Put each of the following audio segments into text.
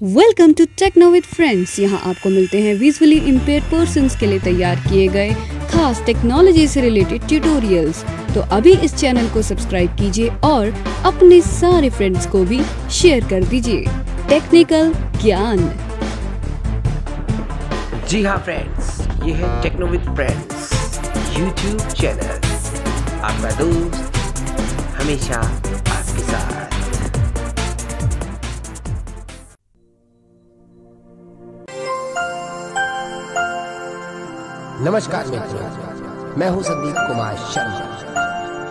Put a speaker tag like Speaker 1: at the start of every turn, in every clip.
Speaker 1: Welcome to Techno with Friends यहाँ आपको मिलते हैं विजुअली इम्पेयर पर्सन के लिए तैयार किए गए खास टेक्नोलॉजी से रिलेटेड ट्यूटोरियल्स तो अभी इस चैनल को सब्सक्राइब कीजिए और अपने सारे फ्रेंड्स को भी शेयर कर दीजिए. टेक्निकल ज्ञान.
Speaker 2: जी हाँ फ्रेंड्स ये है Techno with Friends YouTube channel आपका दोस्त हमेशा आपके साथ. नमस्कार मित्रों, मैं हूँ संदीप कुमार शर्मा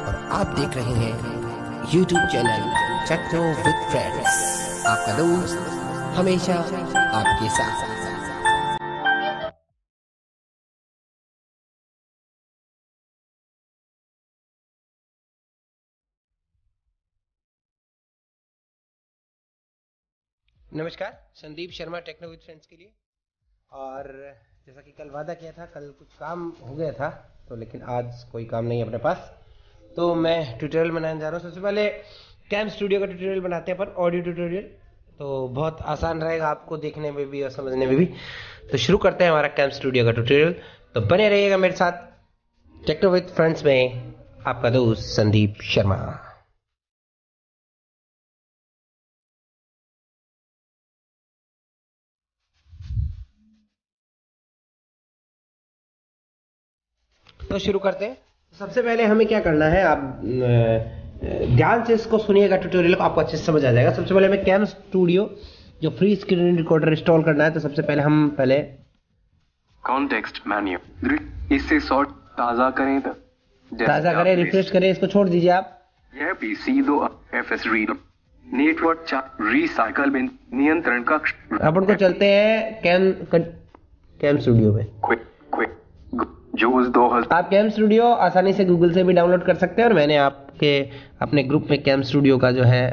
Speaker 2: और आप देख रहे हैं YouTube channel Techno with Friends आपका दोस्त हमेशा आपके साथ। नमस्कार, Sandeep Sharma Techno with Friends के लिए। और जैसा कि कल वादा किया था, कल कुछ काम हो गया था तो लेकिन आज कोई काम नहीं है अपने पास। तो मैं ट्यूटोरियल बनाने जा रहा हूँ। सबसे पहले कैम स्टूडियो का ट्यूटोरियल बनाते हैं अपन ऑडियो ट्यूटोरियल तो बहुत आसान रहेगा आपको देखने में भी और समझने में भी। तो शुरू करते हैं हमारा कैम स्टूडियो का ट्यूटोरियल तो बने रहिएगा मेरे साथ। टेक्नो विद फ्रेंड्स में आपका दोस्त संदीप शर्मा। तो शुरू करते हैं। सबसे पहले हमें क्या करना है आप ध्यान से इसको सुनिएगा ट्यूटोरियल को आपको अच्छे से समझ आ जाएगा। सबसे पहले हमें कैम स्टूडियो जो फ्री स्क्रीन रिकॉर्डर इंस्टॉल करना है तो सबसे पहले हम पहले
Speaker 3: कॉन्टेक्स्ट मेन्यू इससे सॉर्ट ताज़ा करें तो
Speaker 2: ताज़ा करें रिफ्रेश करें इसको छोड़ दीजिए आप।
Speaker 3: यह पीसी दो F S read network recycle bin नियंत्रण कक्ष.
Speaker 2: अपन को चलते हैं कैम कैम स्टूडियो में।
Speaker 3: क्विक क्विक जोस दो हज़ार
Speaker 2: आप कैम स्टूडियो आसानी से गूगल से भी डाउनलोड कर सकते हैं और मैंने आपके अपने ग्रुप में कैम स्टूडियो का जो है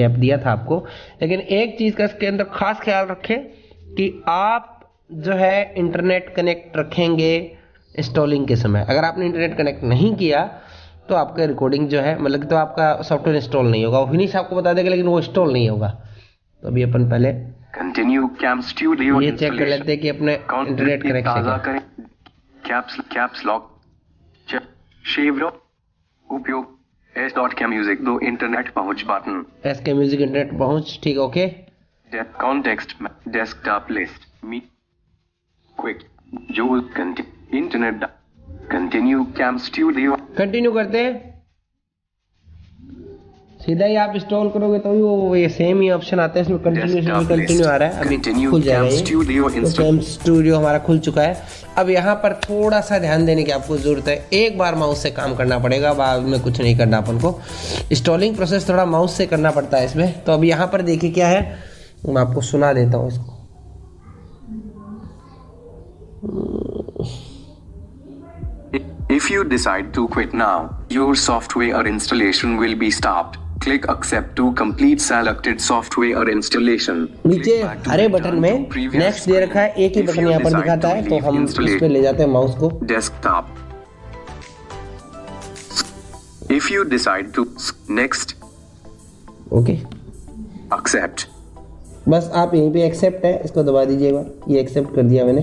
Speaker 2: ऐप दिया था आपको। लेकिन एक चीज़ का इसके अंदर खास ख्याल रखें कि आप जो है इंटरनेट कनेक्ट रखेंगे इंस्टॉलिंग के समय। अगर आपने इंटरनेट कनेक्ट नहीं किया तो आपका रिकॉर्डिंग जो है मतलब कि तो आपका सॉफ्टवेयर इंस्टॉल नहीं होगा। वो फिनिश आपको बता देगा लेकिन वो इंस्टॉल नहीं होगा। तो अभी अपन पहले
Speaker 3: कंटिन्यू कैम स्टूडियो
Speaker 2: ये चेक कर लेते हैं कि अपने इंटरनेट
Speaker 3: करें। कैप्स कैप्स लॉक शेवरो उपयोग एस डॉट के म्यूज़िक दो इंटरनेट पहुँच बटन
Speaker 2: एस के म्यूज़िक इंटरनेट पहुँच ठीक ओके
Speaker 3: कॉन्टेक्स्ट डेस्कटॉप लिस्ट मी क्विक जो internet continue Cam Studio
Speaker 2: continue करते हैं। सीधा ही आप इंस्टॉल करोगे तो भी वो ये सेम ही ऑप्शन आता है इसमें कंटिन्यू
Speaker 3: Desktop
Speaker 2: कंटिन्यू आ रहा है। अभी खुल जाएगा तो कैम स्टूडियो हमारा खुल चुका है। अब यहाँ पर थोड़ा सा ध्यान देने की आपको ज़रूरत है। एक बार माउस से काम करना पड़ेगा बाद में कुछ नहीं करना अपन को। इंस्टॉलिंग प्रोसेस थोड़ा माउस से करना पड़ता है इसमें। तो अब यहाँ पर देखिए क्या है। मैं आपको सुना देता हूँ इसको।
Speaker 3: If you decide to quit now, your software installation will be stopped. Click accept to complete selected software और इंस्टॉलेशन नीचे
Speaker 2: हरे बटन में नेक्स्ट दे रखा है एक ही बटन यहाँ पर दिखाता है तो हम इस पे ले जाते हैं माउस को।
Speaker 3: Desktop if you decide to next
Speaker 2: okay
Speaker 3: accept
Speaker 2: बस आप यहीं पे एक्सेप्ट है इसको दबा दीजिएगा ये एक्सेप्ट कर दिया मैंने।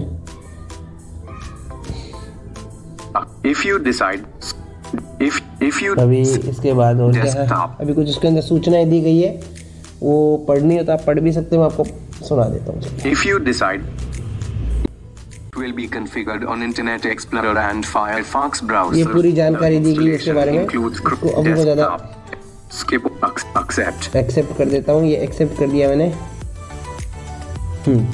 Speaker 3: If you decide if if you
Speaker 2: अभी इसके बाद और क्या है। अभी कुछ इसके अंदर सूचनाएँ दी गई है। वो पढ़नी हो तो आप पढ़ भी सकते हो मैं आपको सुना देता हूँ।
Speaker 3: You decide it will be configured on Internet Explorer and Firefox browser.
Speaker 2: ये पूरी जानकारी दी गई है इसके बारे में। इसको अब बहुत ज़्यादा.
Speaker 3: Skip ac- accept.
Speaker 2: एक्सेप्ट कर देता हूँ ये एक्सेप्ट कर दिया मैंने। हम्म।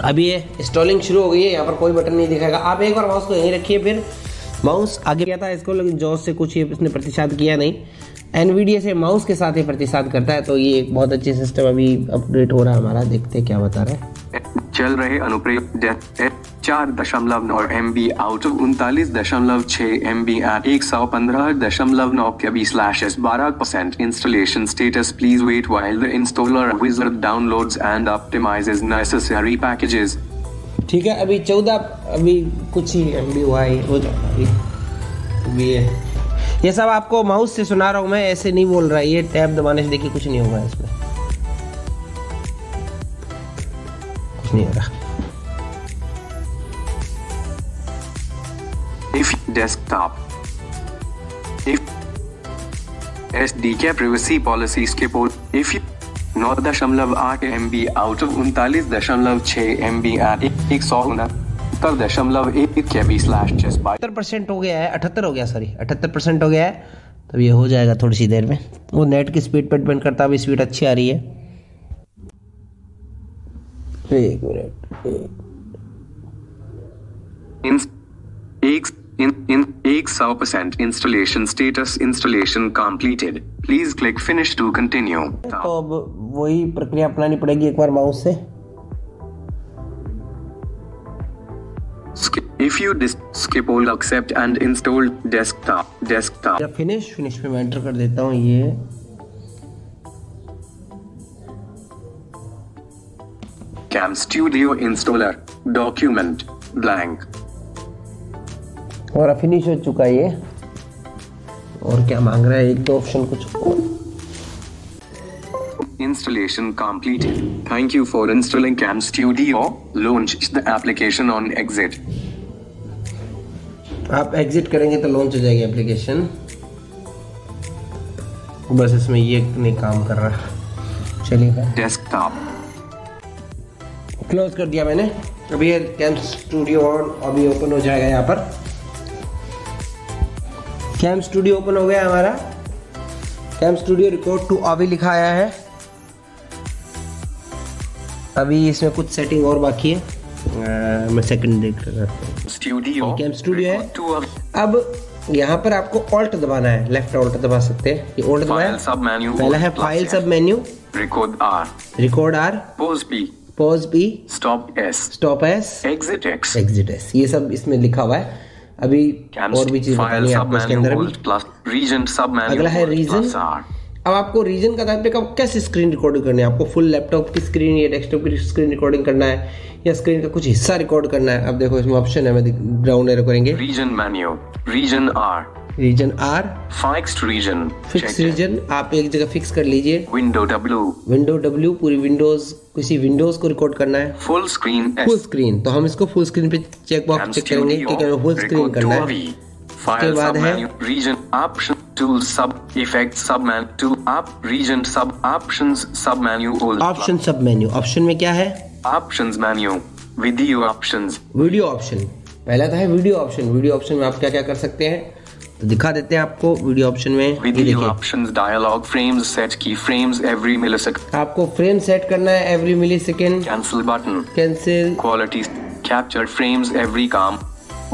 Speaker 2: अभी ये इंस्टॉलिंग शुरू हो गई है यहाँ पर कोई बटन नहीं दिखाएगा। आप एक बार माउस को यहीं रखिए फिर। माउस आगे किया था इसको, लेकिन जॉस से कुछ इसने प्रतिशत किया नहीं। एनवीडिया से माउस के साथ ही प्रतिशत करता है तो ये एक बहुत अच्छी सिस्टम अभी अपडेट हो रहा है हमारा। देखते क्या बता रहा है।
Speaker 3: चल रहे अनुप्रयोग चार दशमलव नौ एम बी आउट ऑफ़ उनतालीस दशमलव छः एम बी एट एक सौ पंद्रह दशमलव नौ के बी स्लैश बारह percent installation status please wait while the installer wizard downloads and optimizes necessary packages
Speaker 2: ठीक है, अभी चौदह, अभी कुछ ही एम बी हुआ है, हो अभी ये ये सब आपको माउस से सुना रहा हूँ मैं, ऐसे नहीं बोल रहा, ये टैब दबाने से देखिए कुछ नहीं होगा इसमें कुछ नहीं हो रहा
Speaker 3: desktop. If SDK privacy policy skip all. If you नौ दशमलव आठ एम बी आउट ऑफ़ उनतालीस दशमलव छः एम बी एक सौ उनहत्तर दशमलव एक के बी स्लैश चेस
Speaker 2: अठहत्तर परसेंट हो गया है अठहत्तर हो गया सॉरी अठहत्तर परसेंट हो गया है। तब ये हो जाएगा थोड़ी सी देर में। वो नेट की स्पीड पर डिपेंड करता है अभी स्पीड अच्छी आ रही है। एक मिनट
Speaker 3: एक इन इन एक सौ percent installation status installation completed please click finish to continue
Speaker 2: तो अब वही प्रक्रिया अपनानी पड़ेगी एक बार माउस से।
Speaker 3: If you skip all accept and install desktop desktop.
Speaker 2: या फिनिश फिनिश पे मैं एंटर कर देता हूँ ये।
Speaker 3: Cam Studio installer. Document blank.
Speaker 2: हमारा फिनिश हो चुका है ये और क्या मांग रहा है एक दो ऑप्शन कुछ और
Speaker 3: installation completed. Thank you for installing Cam Studio. Launch the application on exit.
Speaker 2: आप एग्जिट करेंगे तो लॉन्च हो जाएगी एप्लीकेशन बस इसमें ये नहीं काम कर रहा चलिए
Speaker 3: Desktop.
Speaker 2: क्लोज कर दिया मैंने अभी ये कैम स्टूडियो ऑन अभी ओपन हो जाएगा यहाँ पर कैम स्टूडियो ओपन हो गया हमारा। कैम स्टूडियो रिकॉर्ड टू अभी लिखा आया है। अभी इसमें कुछ सेटिंग और बाकी है। अ, मैं सेकंड देख रहा
Speaker 3: Studio.
Speaker 2: Cam Studio है। अब यहाँ पर आपको ऑल्ट दबाना है। लेफ़्ट ऑल्ट दबा सकते हैं। ये ऑल्ट दबाया।
Speaker 3: Sub menu.
Speaker 2: पहला है
Speaker 3: file
Speaker 2: sub menu
Speaker 3: record R
Speaker 2: record R
Speaker 3: pause B
Speaker 2: pause B
Speaker 3: stop S
Speaker 2: stop S
Speaker 3: Exit X
Speaker 2: exit S ये सब इसमें लिखा हुआ है। अभी और भी चीज़ है अगला है
Speaker 3: R.
Speaker 2: अब आपको रीजन का तात्पर्य कब कैसे स्क्रीन रिकॉर्डिंग करनी है आपको फुल लैपटॉप की स्क्रीन या डेस्कटॉप की स्क्रीन रिकॉर्डिंग करना है या स्क्रीन का कुछ हिस्सा रिकॉर्ड करना है अब देखो इसमें ऑप्शन है मैं ब्राउन एरो करेंगे
Speaker 3: region menu. Region R.
Speaker 2: Region R.
Speaker 3: Fixed region fix
Speaker 2: region आप एक जगह फिक्स कर लीजिए।
Speaker 3: विंडो डब्ल्यू
Speaker 2: विंडो डब्ल्यू पूरी विंडोज़ किसी विंडोज़ को रिकॉर्ड करना है।
Speaker 3: फुल स्क्रीन
Speaker 2: फुल स्क्रीन तो हम इसको फुल स्क्रीन पे चेक बॉक्स चेक करेंगे
Speaker 3: Studio.
Speaker 2: कि हमें फुल स्क्रीन करना है.
Speaker 3: File
Speaker 2: बाद है-
Speaker 3: option tool sub effect sub man tool up region sub options sub menu all
Speaker 2: option sub menu option में क्या है?
Speaker 3: Options menu video options.
Speaker 2: Video option पहला था है वीडियो ऑप्शन वीडियो ऑप्शन में आप क्या क्या कर सकते हैं? तो दिखा देते हैं आपको वीडियो ऑप्शन में। ऑप्शन
Speaker 3: डायलॉग फ्रेम सेट की फ्रेम्स एवरी मिली
Speaker 2: आपको फ्रेम सेट करना है every milli second
Speaker 3: cancel button
Speaker 2: cancel
Speaker 3: quality capture frames every काम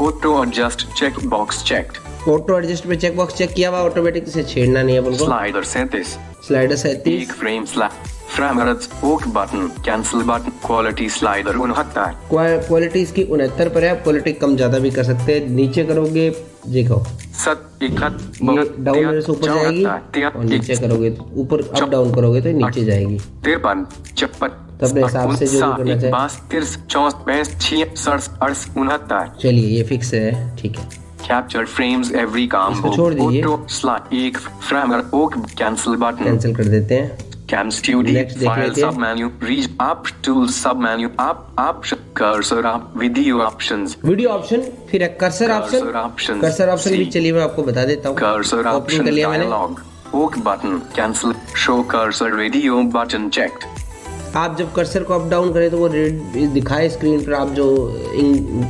Speaker 3: auto adjust check box checked
Speaker 2: auto adjust पे चेक बॉक्स चेक किया हुआ automatic से छेड़ना नहीं है बोलो
Speaker 3: स्लाइडर सैंतीस।
Speaker 2: स्लाइडर सैंतीस।
Speaker 3: एक frame slide framerits oak button cancel button quality slider उनहत्तर
Speaker 2: क्वालिटी इसकी उनहत्तर पर है आप क्वालिटी कम ज़्यादा भी कर सकते हैं। नीचे करोगे देखो।
Speaker 3: सत इकहत्तर
Speaker 2: डाउन से ऊपर जाएगी और नीचे करोगे तो ऊपर अप डाउन करोगे तो नीचे जाएगी।
Speaker 3: तिरपन चप्पन
Speaker 2: तो अपने हिसाब से जो भी करना चाहे।
Speaker 3: बास तिरस चौस पैंस छिया सड़स अड़स उनहत्तर।
Speaker 2: चलिए ये फिक्स है। ठीक है।
Speaker 3: कैप्चर फ्रेम्स एवरी काम
Speaker 2: छोड़ दीजिए।
Speaker 3: एक framer okay cancel button
Speaker 2: cancel कर देते हैं।
Speaker 3: Cam
Speaker 2: studio file.
Speaker 3: Sub menu रीज up tool sub menu up option cursor up video options
Speaker 2: video option फिर है cursor
Speaker 3: Cursor
Speaker 2: option
Speaker 3: options,
Speaker 2: cursor option भी चलिए मैं आपको बता देता हूँ।
Speaker 3: कर्सर ऑप्शन
Speaker 2: कर लिया मैंने।
Speaker 3: Dialog okay button cancel show cursor video button checked
Speaker 2: आप जब कर्सर को अप डाउन करें तो वो रेड दिखाए स्क्रीन पर आप जो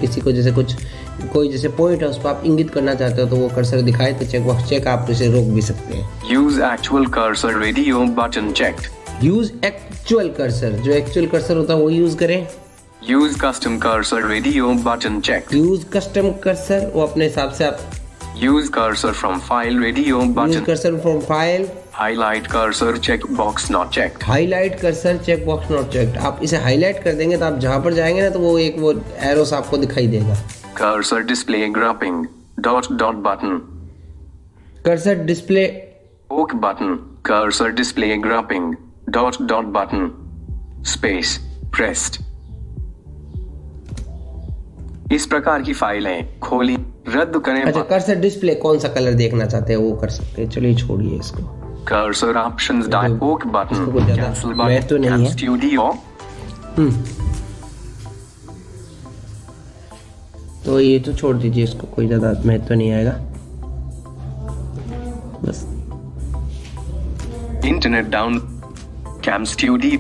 Speaker 2: किसी को जैसे कुछ कोई जैसे पॉइंट है उस पर आप इंगित करना चाहते हो तो वो कर्सर दिखाए तो चेक बॉक्स चेक आप इसे रोक भी सकते हैं।
Speaker 3: Use actual cursor video button checked
Speaker 2: use actual cursor जो एक्चुअल कर्सर होता है वो यूज़ करें।
Speaker 3: Use custom cursor video button checked
Speaker 2: use custom cursor वो अपने हिसाब से आप
Speaker 3: use cursor from file
Speaker 2: use
Speaker 3: button
Speaker 2: cursor from file
Speaker 3: highlight cursor check box not checked
Speaker 2: highlight cursor check box not checked आप इसे highlight कर देंगे तो आप जहाँ पर जाएँगे ना तो वो एक वो एरोस आपको दिखाई देगा।
Speaker 3: Cursor display grouping dot dot button
Speaker 2: cursor display
Speaker 3: okay button cursor display grouping dot dot button space pressed इस प्रकार की फाइलें खोली रद्द करें
Speaker 2: अच्छा कर्सर डिस्प्ले कौन सा कलर देखना चाहते हैं? वो कर सकते हैं। चलिए छोड़िए इसको।
Speaker 3: कर्सर ऑप्शंस डायल ओक
Speaker 2: इसको
Speaker 3: बटन कैंसिल बटन
Speaker 2: नहीं है।
Speaker 3: स्टूडियो
Speaker 2: तो ये तो छोड़ दीजिए इसको कोई ज़्यादा महत्व तो नहीं आएगा। बस।
Speaker 3: इंटरनेट डाउन कैम स्टूडी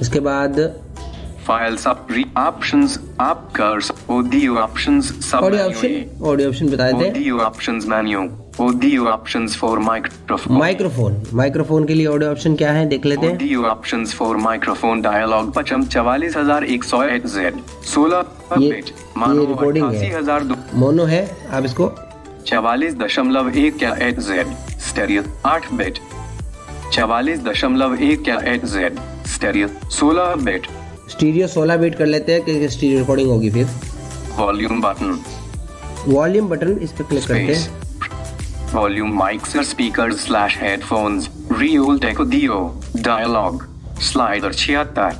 Speaker 2: इसके बाद
Speaker 3: files up options options
Speaker 2: option audio option बताए थे
Speaker 3: audio options Audio options for microphone.
Speaker 2: Microphone microphone के लिए ऑडियो ऑप्शन क्या है? देख लेते हैं।
Speaker 3: Audio options for microphone dialogue पचम चवालीस हज़ार एक सौ एट जेड सोलह
Speaker 2: ये-
Speaker 3: बिट
Speaker 2: ये
Speaker 3: मानो अठासी
Speaker 2: है।
Speaker 3: हज़ार दो
Speaker 2: मोनो है। आप इसको
Speaker 3: चवालीस दशमलव एक क्या एट जेड स्टेरियो आठ बेट चवालीस दशमलव एक क्या एट जेड स्टेरियो सोलह बेट
Speaker 2: स्टीरियो 16 बीट कर लेते हैं कि स्टीरियो रिकॉर्डिंग होगी फिर।
Speaker 3: वॉल्यूम बटन
Speaker 2: वॉल्यूम बटन इस पर क्लिक करते
Speaker 3: स्पेस
Speaker 2: हैं
Speaker 3: volume mics speaker slash headphones real टेको दियो डायलॉग स्लाइडर छिहत्तर.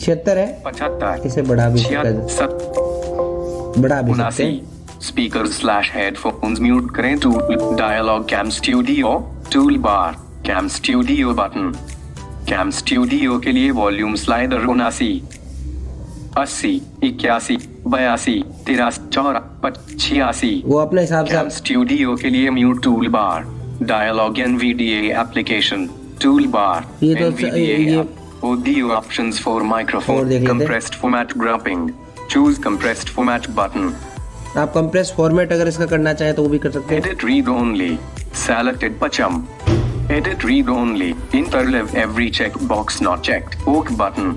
Speaker 2: छिहत्तर है?
Speaker 3: पचहत्तर.
Speaker 2: इसे बढ़ा भी सकते
Speaker 3: छिहत्तर
Speaker 2: बढ़ा भी सकते
Speaker 3: स्पीकर स्लैश हेडफोन्स म्यूट करें tool dialog cam studio tool bar cam studio button cam studio के लिए वॉल्यूम स्लाइडर उनासी. अस्सी इक्यासी. बयासी तेरा चौरा पचियासी
Speaker 2: वो अपने हिसाब से
Speaker 3: स्टूडियो के लिए mute tool bar dialog N V D application
Speaker 2: tool bar ये for microphone
Speaker 3: compressed format grouping choose compressed format button
Speaker 2: आप कंप्रेस फॉर्मेट अगर इसका करना चाहे तो वो भी कर सकते हैं।
Speaker 3: Edit read only selected पचम edit read only interleave every check box not check okay button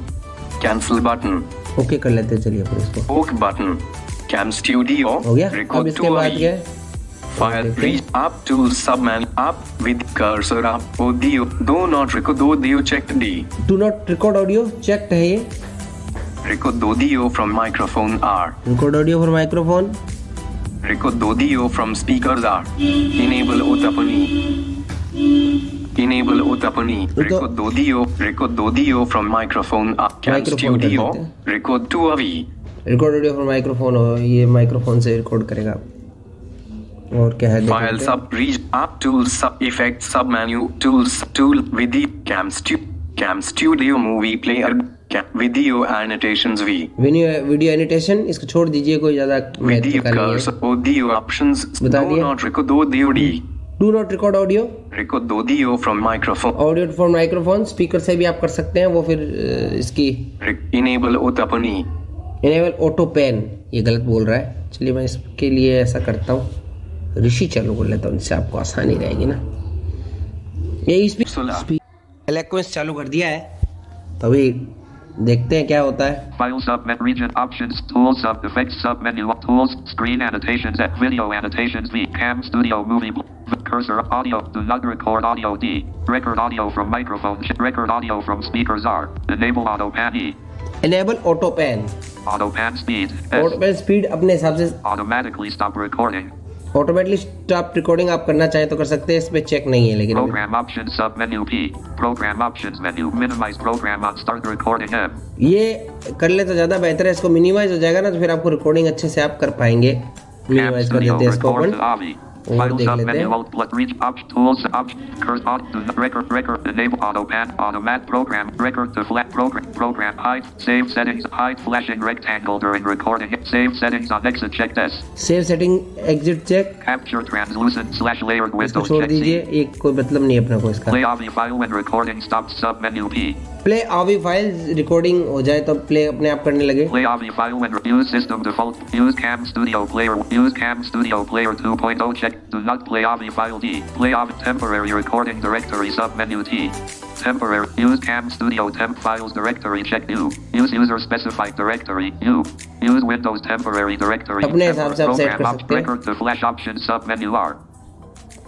Speaker 3: cancel button
Speaker 2: okay कर लेते हैं चलिए फिर इसको
Speaker 3: ok button cam studio
Speaker 2: हो गया अब इसके बाद. क्या है हैं।
Speaker 3: reach up to subman up with cursor up audio do not record audio checked D
Speaker 2: do not record audio check है ये
Speaker 3: record audio from microphone R
Speaker 2: record audio for microphone
Speaker 3: record audio from speakers R enable utapani enable auto pan E record दो दियो record दो दियो
Speaker 2: from microphone
Speaker 3: studio record to अभी
Speaker 2: record audio from microphone ये microphone से record करेगा। और क्या है file
Speaker 3: sub रीज up tools sub effect sub menu tools tool with cam stew cam studio movie player video annotations V
Speaker 2: video video annotation इसको छोड़ दीजिए कोई ज़्यादा वीडियो
Speaker 3: कर्सर ऑडियो ऑप्शंस
Speaker 2: बता दिया
Speaker 3: not record audio D
Speaker 2: do not record audio
Speaker 3: record audio from microphone.
Speaker 2: Audio for microphone speaker से भी आप कर सकते हैं वो फिर इसकी
Speaker 3: enable utapani
Speaker 2: enable auto pan ये गलत बोल रहा है। चलिए मैं इसके लिए ऐसा करता हूँ। ऋषि चालू कर लेता हूँ इससे आपको आसानी रहेगी ना। यही
Speaker 3: सुना।
Speaker 2: इलेक्वेंस चालू कर दिया है। तो अभी देखते हैं क्या होता है
Speaker 4: submit region options tools sub effects sub menu tools screen annotations and video annotations V cam studio movie v- cursor audio do not record audio D record audio from microphone record audio from speakers R enable auto pan E
Speaker 2: enable auto pan
Speaker 4: auto pan speed
Speaker 2: auto
Speaker 4: S
Speaker 2: pan speed अपने हिसाब से
Speaker 4: automatically stop recording
Speaker 2: automatically stop recording आप करना चाहे तो कर सकते हैं इस पे चेक नहीं है लेकिन
Speaker 4: program option sub menu P program menu minimize program on start recording
Speaker 2: ये कर ले तो ज़्यादा बेहतर है इसको मिनिमाइज हो जाएगा ना तो फिर आपको रिकॉर्डिंग अच्छे से आप कर पाएँगे। मिनिमाइज कर देते हैं इसको अपन
Speaker 4: to AVI.
Speaker 2: और
Speaker 4: File
Speaker 2: देख
Speaker 4: sub
Speaker 2: लेते
Speaker 4: menu
Speaker 2: हैं
Speaker 4: alt plus reach option tools option curse on do not record record enable auto pan automat program record to flat program program hide save settings hide flashing rectangle during recording save settings on exit check this
Speaker 2: save setting exit check
Speaker 4: capture translucent slash layered
Speaker 2: इसको
Speaker 4: windows
Speaker 2: छोड़
Speaker 4: check
Speaker 2: दीजिए
Speaker 4: C.
Speaker 2: ये कोई मतलब नहीं अपना को इसका
Speaker 4: Play AVI file when recording stops sub menu P.
Speaker 2: Play AVI file recording हो जाए तो प्ले अपने आप करने लगे
Speaker 4: Play AVI file when use system default use Cam Studio Player use Cam Studio Player 2.0 check do not play AVI file D. Play AVI temporary recording directory sub menu T. Temporary use Cam Studio temp files directory check U. Use user specified directory U. Use Windows temporary directory.
Speaker 2: अपने हिसाब से आप set
Speaker 4: program
Speaker 2: कर
Speaker 4: op-
Speaker 2: सकते हैं।
Speaker 4: record to flash option sub menu R.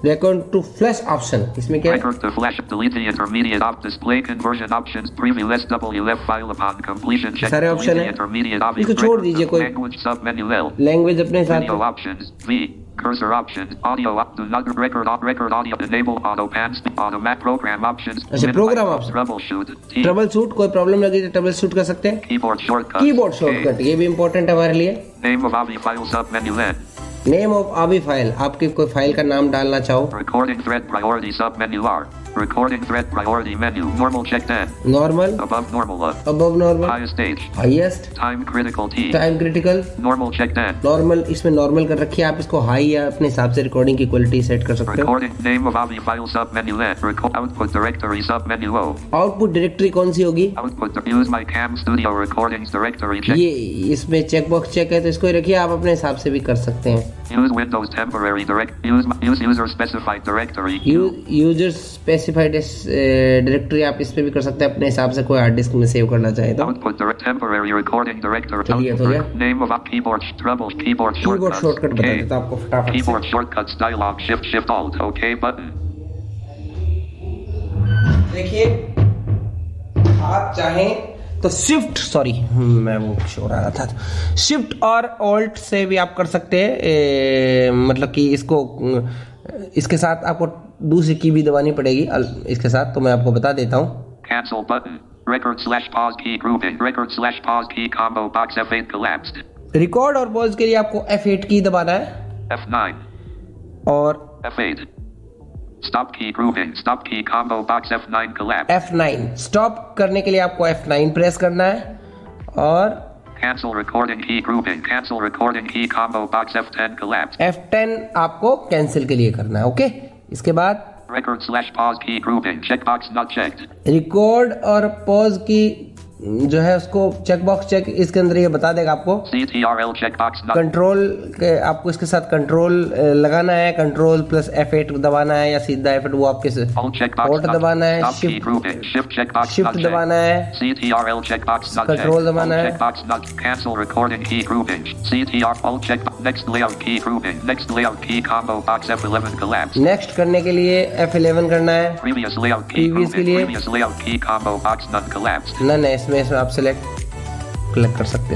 Speaker 2: Record to flash option इसमें क्या है
Speaker 4: Record to flash delete the intermediate op display conversion options preview less W left file upon completion check
Speaker 2: सारे
Speaker 4: delete
Speaker 2: option
Speaker 4: the
Speaker 2: हैं।
Speaker 4: intermediate op
Speaker 2: इसको छोड़
Speaker 4: record to
Speaker 2: दीजिए कोई-
Speaker 4: language sub menu L
Speaker 2: language अपने हिसाब
Speaker 4: video
Speaker 2: से
Speaker 4: options V cursor option, audio up do not record op record audio enable auto pan speed automat program options
Speaker 2: अच्छा, program option।
Speaker 4: troubleshoot
Speaker 2: Troubleshoot, कोई problem लगी तो troubleshoot कर सकते हैं
Speaker 4: keyboard shortcut
Speaker 2: keyboard shortcut ये भी इंपॉर्टेंट है हमारे लिए
Speaker 4: name of AVI file sub menu then.
Speaker 2: Name of Avi file, आपकी कोई फ़ाइल का नाम डालना चाहो
Speaker 4: recording thread priority sub menu R Recording thread priority menu. Normal checked in.
Speaker 2: Normal
Speaker 4: Above normal. uh,
Speaker 2: above normal
Speaker 4: Highest stage.
Speaker 2: Highest
Speaker 4: Time critical T.
Speaker 2: Time critical
Speaker 4: Normal checked in.
Speaker 2: Normal इसमें normal कर रखी है आप इसको high या अपने हिसाब से रिकॉर्डिंग की क्वालिटी सेट कर सकते हो
Speaker 4: Recording name of AVI file sub menu N. Record output directory sub menu O.
Speaker 2: Output directory कौन सी होगी
Speaker 4: Output use my cam studio recordings directory check.
Speaker 2: ये इसमें बॉक्स चेक है तो इसको ही रखिए आप अपने हिसाब से भी कर सकते हैं
Speaker 4: Use Windows temporary direct. Use use user specified directory.
Speaker 2: User specified directory आप इस पे भी कर सकते हैं अपने हिसाब से कोई हार्ड डिस्क में सेव करना चाहे तो. चलिए,
Speaker 4: Output.
Speaker 2: तो कीबोर्ड शॉर्टकट बता देता हूँ आपको फटाफट देखिए आप चाहें तो शिफ्ट सॉरी मैं वो शोर आ रहा था। शिफ्ट और ऑल्ट से भी आप कर सकते हैं मतलब कि इसको इसके साथ आपको दूसरी की भी दबानी पड़ेगी इसके साथ तो मैं आपको बता देता हूँ
Speaker 4: Cancel button. Record slash pause key grouping. Record slash pause key combo box F8 collapsed.
Speaker 2: Record और पॉज के लिए आपको F8 की दबाना है
Speaker 4: F9.
Speaker 2: और
Speaker 4: F8. Stop key grouping. Stop key combo box F9 collapsed.
Speaker 2: F9 stop करने के लिए आपको F9 प्रेस करना है और
Speaker 4: Cancel recording key grouping. Cancel recording key combo box F10 collapsed.
Speaker 2: F10 आपको कैंसिल के लिए करना है ओके इसके बाद रिकॉर्ड और पॉज की जो है उसको चेकबॉक्स चेक इसके अंदर ये बता देगा आपको। कंट्रोल आपको इसके साथ कंट्रोल लगाना है कंट्रोल प्लस एफ़ एट दबाना है या सीधा एफ़ एट वो आपके
Speaker 4: पोर्ट
Speaker 2: दबाना है शिफ्ट दबाना है।
Speaker 4: कंट्रोल
Speaker 2: दबाना है। नेक्स्ट करने के लिए एफ़ इलेवन करना है। में इसमें आप सिलेक्ट कर सकते हैं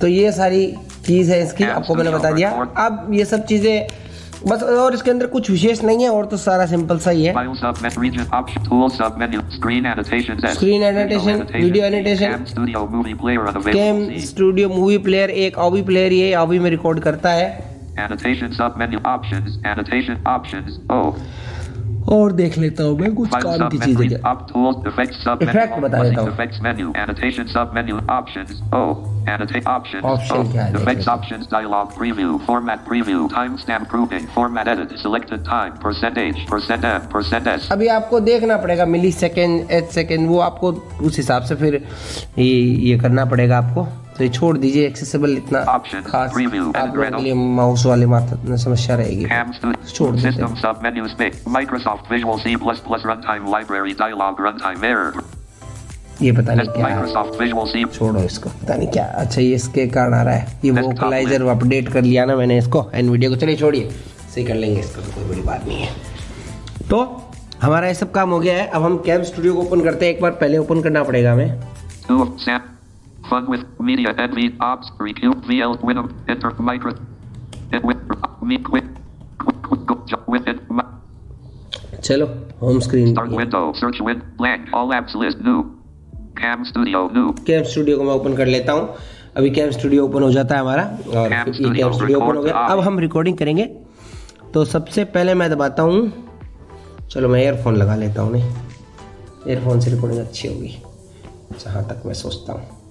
Speaker 2: तो ये सारी चीज़ है इसकी आपको मैंने बता दिया। अब ये सब चीज़ें बस और इसके अंदर कुछ विशेष नहीं है और तो सारा सिंपल सा ही है।
Speaker 4: Screen
Speaker 2: annotation video annotation
Speaker 4: cam studio movie player
Speaker 2: एक ऑबी प्लेयर ये ऑबी में रिकॉर्ड करता है।
Speaker 4: Annotation sub menu options annotation options. Oh.
Speaker 2: और देख लेता हूँ मैं कुछ काम की चीज़ें Effect बता देता हूँ। Option क्या है,
Speaker 4: Effects options dialog preview format preview timestamp grouping format edit selected time percent H percent M percent S.
Speaker 2: अभी आपको देखना पड़ेगा मिली सेकेंड एच सेकेंड वो आपको उस हिसाब से फिर ये ये करना पड़ेगा आपको तो ये छोड़ दीजिए एक्सेसिबल इतना
Speaker 4: Options,
Speaker 2: खास आप लोगों के लिए माउस वाले माथा समस्या रहेगी।
Speaker 4: Cam
Speaker 2: छोड़ देते ये पता नहीं क्या है छोड़ो इसको पता नहीं क्या। अच्छा ये इसके कारण आ रहा है। ये वोकलाइजर अपडेट कर लिया ना मैंने इसको एन वीडियो को चलिए छोड़िए। सही कर लेंगे इसका तो कोई बड़ी बात नहीं है। तो हमारा ये सब काम हो गया है। अब हम कैम स्टूडियो को ओपन करते हैं। एक बार पहले ओपन करना पड़ेगा हमें.
Speaker 4: Fun with media and V ops recube VL Winum enter micro and with me quit go with it.
Speaker 2: चलो home screen
Speaker 4: start window search win blank all apps list new. Cam studio new.
Speaker 2: Cam studio को मैं open कर लेता हूँ। अभी cam studio open हो जाता है हमारा और ये कैम स्टूडियो ओपन हो गया। अब हम रिकॉर्डिंग करेंगे। तो सबसे पहले मैं दबाता हूँ। चलो मैं एयरफोन लगा लेता हूँ नहीं। एयरफोन से रिकॉर्डिंग अच्छी होगी जहाँ तक मैं सोचता हूँ।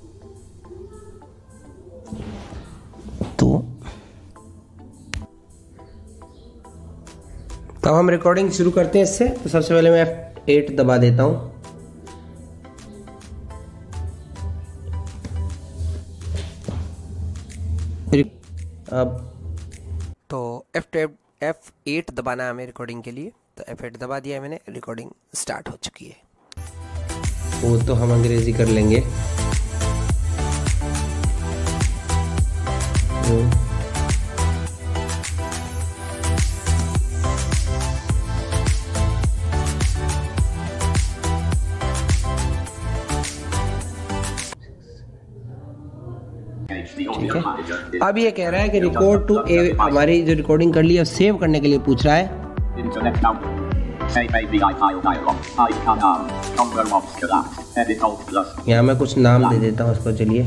Speaker 2: तो हम रिकॉर्डिंग शुरू करते हैं इससे। तो सबसे पहले मैं एट दबा देता हूँ। अब तो एफ़ एफ़ एट दबाना है हमें रिकॉर्डिंग के लिए। तो एफ़ एट दबा दिया है मैंने रिकॉर्डिंग स्टार्ट हो चुकी है। वो तो हम अंग्रेज़ी कर लेंगे। हम्म। अब ये कह रहा है कि रिकॉर्ड टू ए हमारी जो रिकॉर्डिंग कर ली है सेव करने के लिए पूछ रहा है। यहाँ मैं कुछ नाम दे देता हूँ उसको चलिए।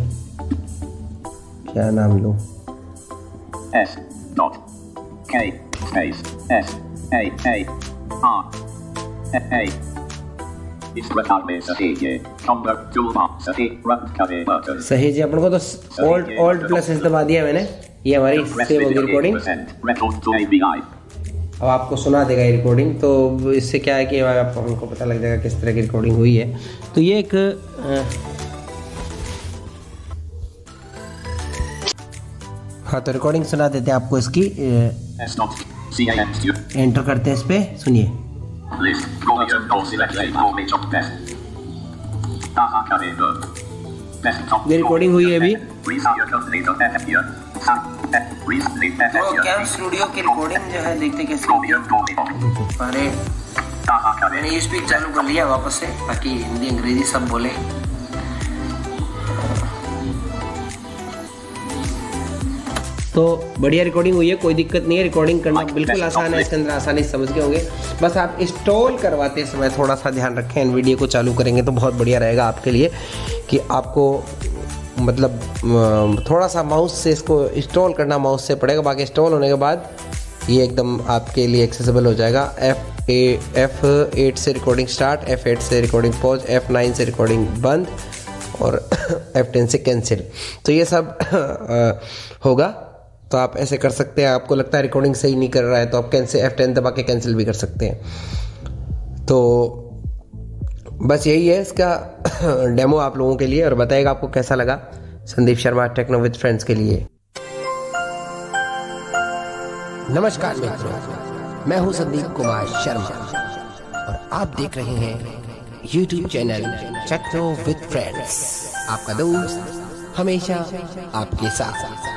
Speaker 2: क्या नाम लू?
Speaker 5: एस सही
Speaker 2: जी अपन को तो ऑल्ट ऑल्ट प्लस एस दबा दिया मैंने। ये हमारी सेव होगी रिकॉर्डिंग
Speaker 5: 8% record to API
Speaker 2: अब आपको सुना देगा ये रिकॉर्डिंग तो इससे क्या है कि आपको हमको पता लग जाएगा किस तरह की रिकॉर्डिंग हुई है। तो ये एक हाँ तो रिकॉर्डिंग सुना देते हैं आपको इसकी एंटर करते हैं इस पर सुनिए।
Speaker 5: List button or select a image of best Data करे verb desktop
Speaker 2: ये रिकॉर्डिंग हुई है अभी
Speaker 5: recently F
Speaker 2: स्टूडियो की रिकॉर्डिंग जो है देखते कैसे अरे मैंने ये स्पीच चालू कर लिया वापस से ताकि हिंदी अंग्रेज़ी सब बोले तो बढ़िया रिकॉर्डिंग हुई है, कोई दिक्कत नहीं है रिकॉर्डिंग करना बिल्कुल आसान है इसके अंदर आसानी समझ गए होंगे। बस आप इंस्टॉल करवाते समय थोड़ा सा ध्यान रखें, इन वीडियो को चालू करेंगे तो बहुत बढ़िया रहेगा आपके लिए कि आपको मतलब थोड़ा सा माउस से इसको इंस्टॉल करना माउस से पड़ेगा। बाकी इंस्टॉल होने के बाद ये एकदम आपके लिए एक्सेसिबल हो जाएगा। एफ़ ए एफ़ एट से रिकॉर्डिंग स्टार्ट एफ़ एट से रिकॉर्डिंग पॉज एफ़ नाइन से रिकॉर्डिंग बंद और एफ़ टेन से कैंसिल तो ये सब होगा। तो आप ऐसे कर सकते हैं, आपको लगता है रिकॉर्डिंग सही नहीं कर रहा है तो आप कैंसिल एफ़ टेन दबा के कैंसिल भी कर सकते हैं। तो बस यही है इसका डेमो आप लोगों के लिए और बताएगा आपको कैसा लगा। Sandeep Sharma techno with friends के लिए। नमस्कार मित्रों, मैं हूँ संदीप कुमार शर्मा और आप देख रहे हैं YouTube channel techno with friends आपका दोस्त हमेशा आपके साथ।